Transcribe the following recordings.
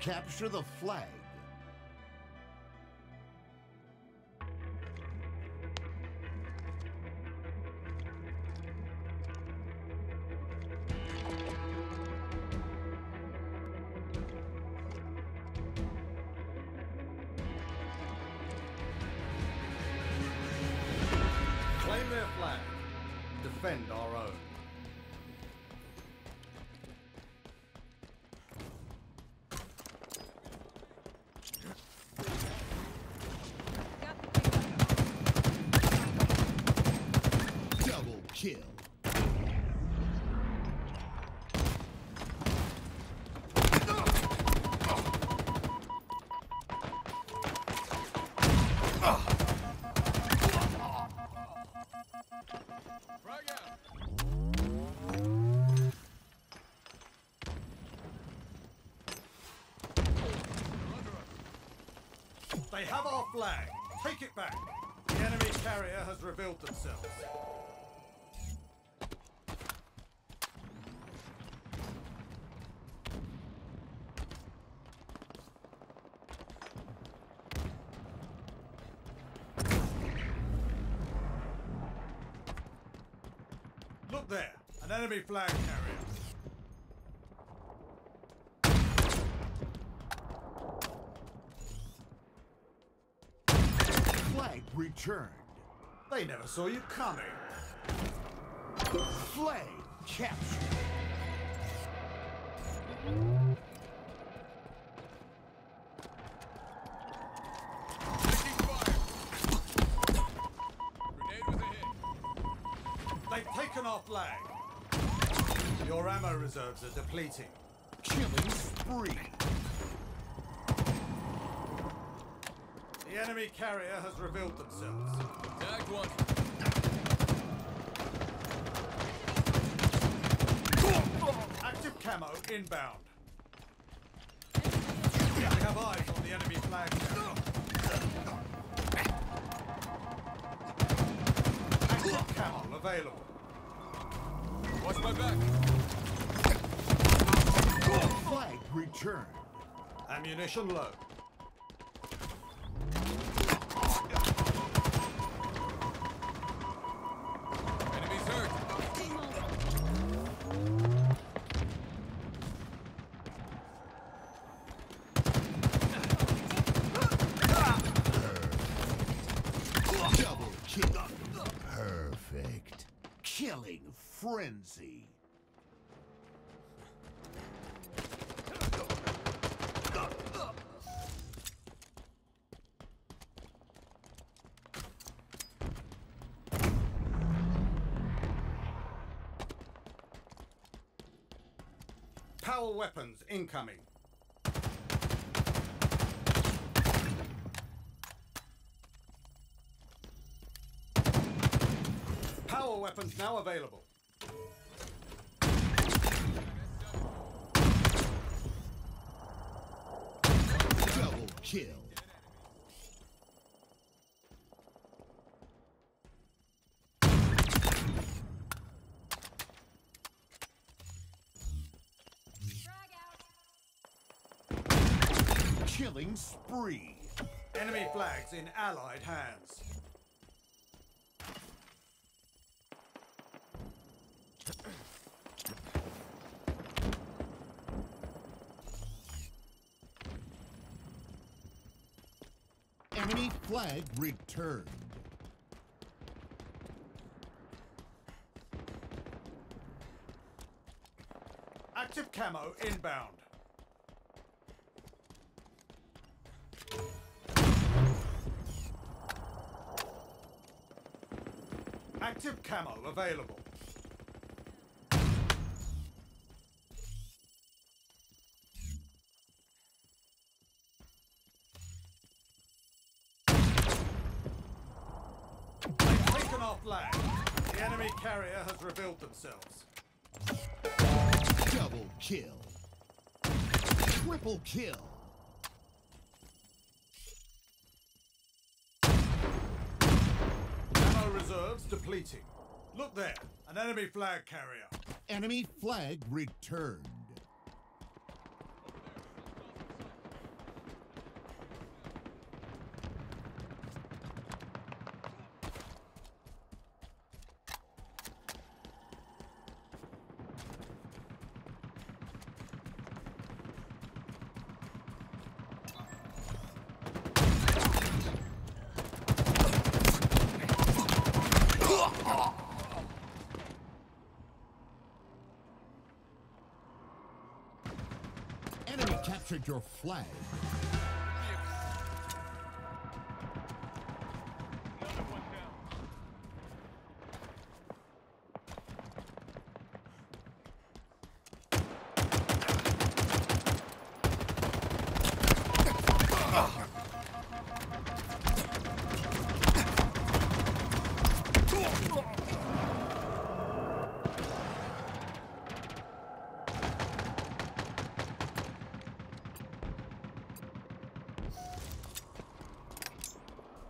Capture the flag. Claim their flag. Defend our own. Kill. They have our flag. Take it back. The enemy carrier has revealed themselves. Look there, an enemy flag carrier. Flag returned. They never saw you coming. Flag captured. They've taken our flag. Your ammo reserves are depleting. Killing spree. The enemy carrier has revealed themselves. Tagged one. Active camo inbound. We have eyes on the enemy flag. Active camo available. Watch my back. Flag returned. Ammunition low. Killing frenzy. Power weapons incoming. Power weapons now available. Double kill. Killing spree. Enemy flags in Allied hands. Enemy flag returned. Active camo inbound. Active camo available. They've taken our flag. The enemy carrier has revealed themselves. Double kill. Triple kill. Ammo reserves depleting. Look there, an enemy flag carrier. Enemy flag returned. Your flag.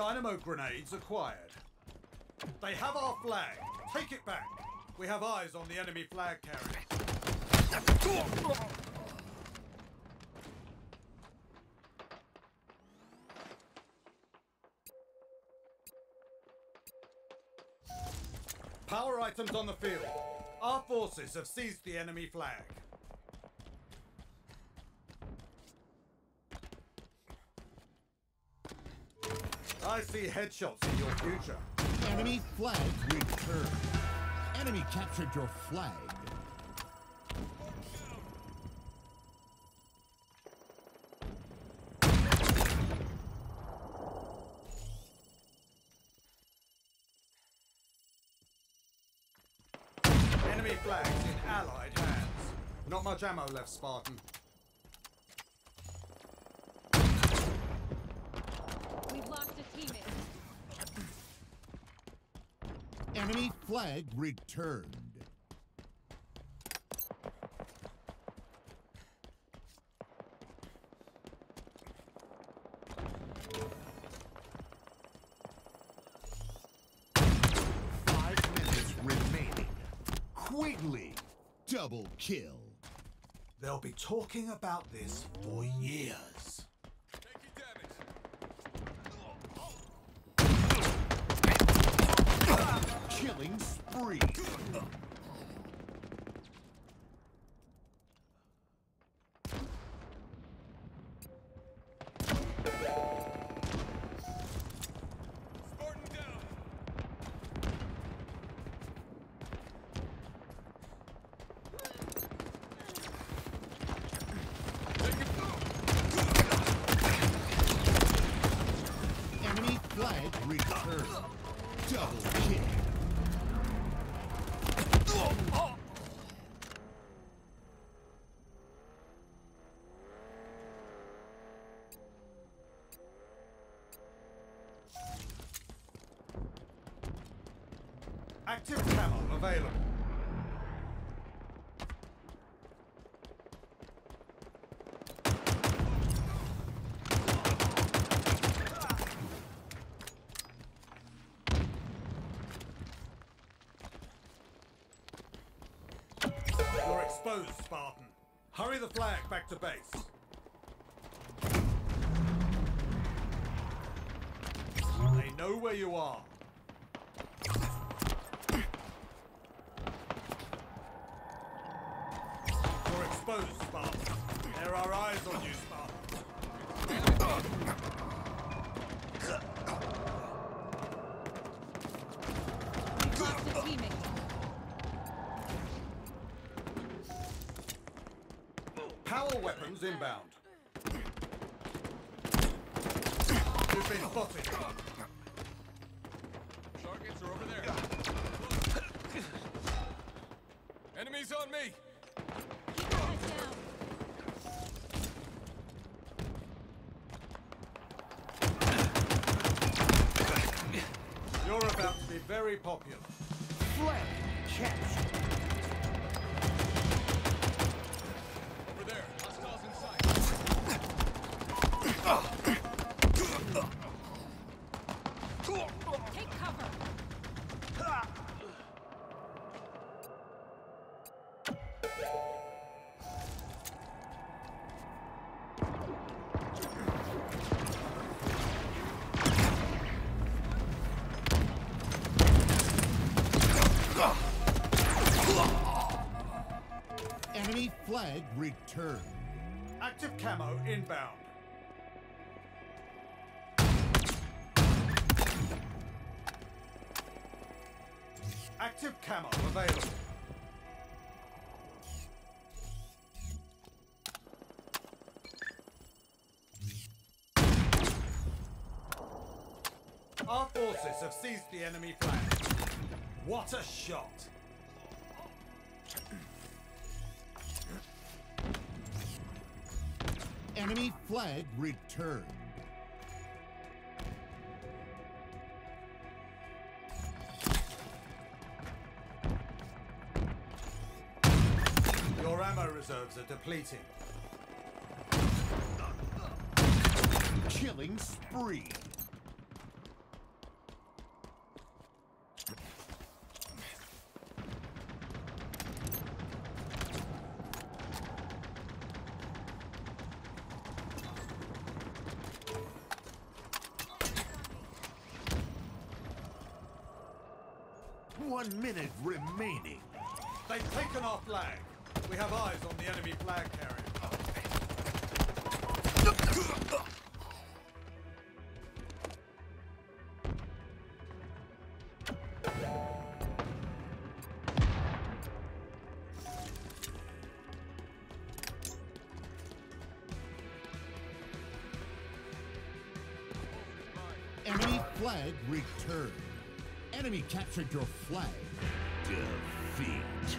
Dynamo grenades acquired. They have our flag. Take it back. We have eyes on the enemy flag carrier. Power items on the field. Our forces have seized the enemy flag. I see headshots in your future. Enemy flag returned. Enemy captured your flag. Enemy flags in allied hands. Not much ammo left, Spartan. Enemy flag returned. Five minutes remaining. Quigley, double kill. They'll be talking about this for years. Killing spree. Spartan down. Taking Enemy flag returned. Double kill. Active camo available. You're exposed, Spartan. Hurry the flag back to base. They know where you are. You're exposed, Spartan. There are eyes on you, Spartan. Power weapons inbound. You've been spotted. Targets are over there. Enemies on me. Keep your head down. You're about to be very popular. Flag captured. flag returned. Active camo inbound. Active camo available. Our forces have seized the enemy flag. What a shot! Enemy flag returned. Your ammo reserves are depleting. Killing spree. One minute remaining. They've taken our flag. We have eyes on the enemy flag carrier. Enemy flag returned. Enemy captured your flag. Defeat.